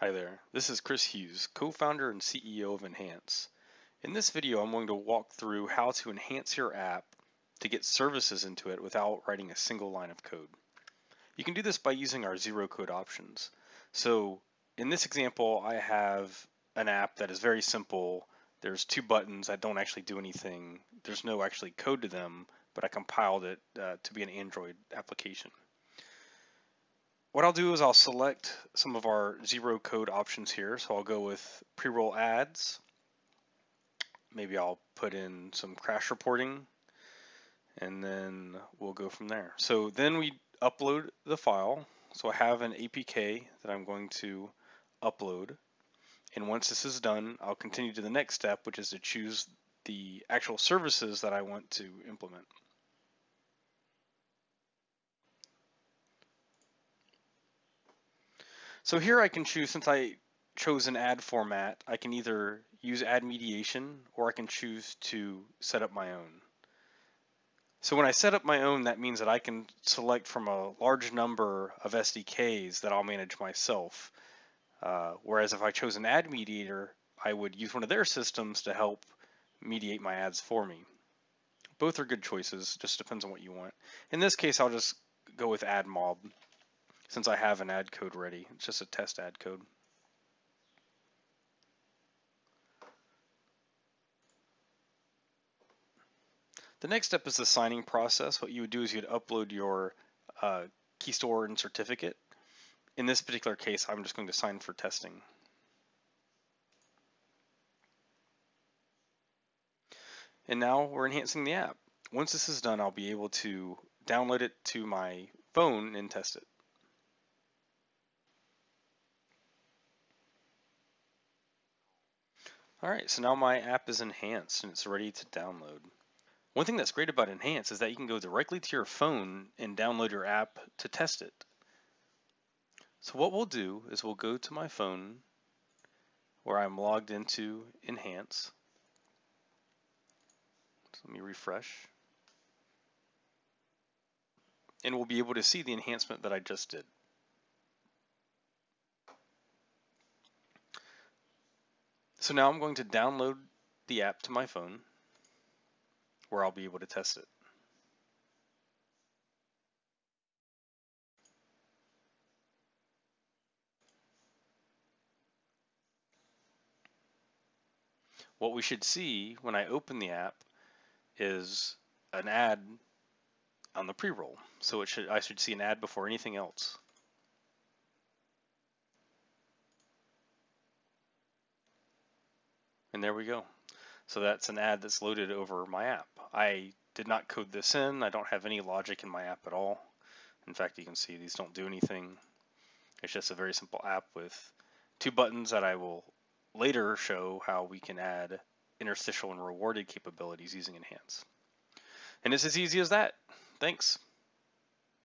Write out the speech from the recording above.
Hi there, this is Chris Hughes, co-founder and CEO of Enhance. In this video, I'm going to walk through how to enhance your app to get services into it without writing a single line of code. You can do this by using our zero code options. So in this example, I have an app that is very simple. There's two buttons that don't actually do anything. There's no actually code to them, but I compiled it uh, to be an Android application. What I'll do is I'll select some of our zero code options here. So I'll go with pre-roll ads. Maybe I'll put in some crash reporting and then we'll go from there. So then we upload the file. So I have an APK that I'm going to upload. And once this is done, I'll continue to the next step, which is to choose the actual services that I want to implement. So here I can choose, since I chose an ad format, I can either use ad mediation or I can choose to set up my own. So when I set up my own, that means that I can select from a large number of SDKs that I'll manage myself. Uh, whereas if I chose an ad mediator, I would use one of their systems to help mediate my ads for me. Both are good choices, just depends on what you want. In this case, I'll just go with AdMob since I have an ad code ready. It's just a test ad code. The next step is the signing process. What you would do is you'd upload your uh, key store and certificate. In this particular case, I'm just going to sign for testing. And now we're enhancing the app. Once this is done, I'll be able to download it to my phone and test it. All right, so now my app is enhanced and it's ready to download. One thing that's great about Enhance is that you can go directly to your phone and download your app to test it. So what we'll do is we'll go to my phone where I'm logged into Enhance. So let me refresh. And we'll be able to see the enhancement that I just did. So now I'm going to download the app to my phone where I'll be able to test it. What we should see when I open the app is an ad on the pre-roll. So it should I should see an ad before anything else. And there we go. So that's an ad that's loaded over my app. I did not code this in. I don't have any logic in my app at all. In fact, you can see these don't do anything. It's just a very simple app with two buttons that I will later show how we can add interstitial and rewarded capabilities using Enhance. And it's as easy as that. Thanks.